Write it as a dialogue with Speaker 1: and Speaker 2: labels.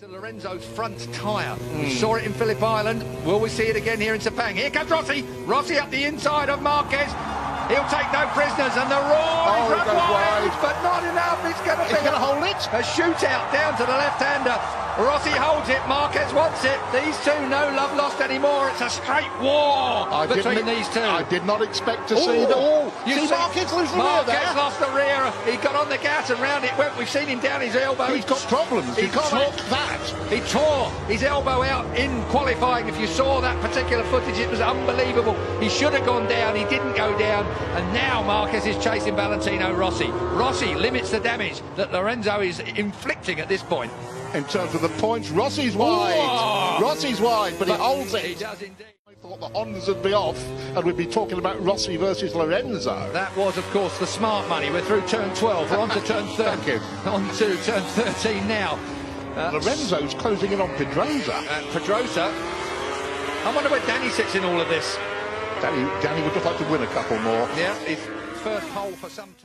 Speaker 1: To Lorenzo's front tyre. We saw it in Phillip Island. Will we see it again here in Sepang? Here comes Rossi. Rossi up the inside of Marquez. He'll take no prisoners, and the roar
Speaker 2: Oh,
Speaker 1: is run wide,
Speaker 2: wide.
Speaker 1: but not enough. It's going to be
Speaker 2: He's going to hold it.
Speaker 1: a shootout down to the left-hander. Rossi holds it. Marquez wants it. These two, no love lost anymore. It's a straight war
Speaker 2: I
Speaker 1: between these two.
Speaker 2: I did not expect to see
Speaker 1: Ooh,
Speaker 2: that. Oh,
Speaker 1: you
Speaker 2: see, Marquez lose the rear
Speaker 1: Marquez
Speaker 2: there.
Speaker 1: lost the rear. He got on the gas and round it went. We've seen him down his elbow.
Speaker 2: He's got problems.
Speaker 1: He
Speaker 2: You can't
Speaker 1: tore-
Speaker 2: that.
Speaker 1: He tore his elbow out in qualifying. If you saw that particular footage, it was unbelievable. He should have gone down. He didn't go down. And now Marquez is chasing Valentino Rossi. Rossi limits the damage that Lorenzo is inflicting at this point.
Speaker 2: In terms of the points, Rossi's wide.
Speaker 1: Ooh.
Speaker 2: Rossi's wide, but he holds it.
Speaker 1: He does indeed.
Speaker 2: I thought the Hondas would be off, and we'd be talking about Rossi versus Lorenzo.
Speaker 1: That was, of course, the smart money. We're through turn 12. We're on to turn 13. On to turn 13 now. Uh,
Speaker 2: Lorenzo's closing in on Pedrosa.
Speaker 1: uh, Pedrosa. I wonder where Danny sits in all of this.
Speaker 2: Danny, Danny would just like to win a couple more.
Speaker 1: Yeah, his first pole for some time.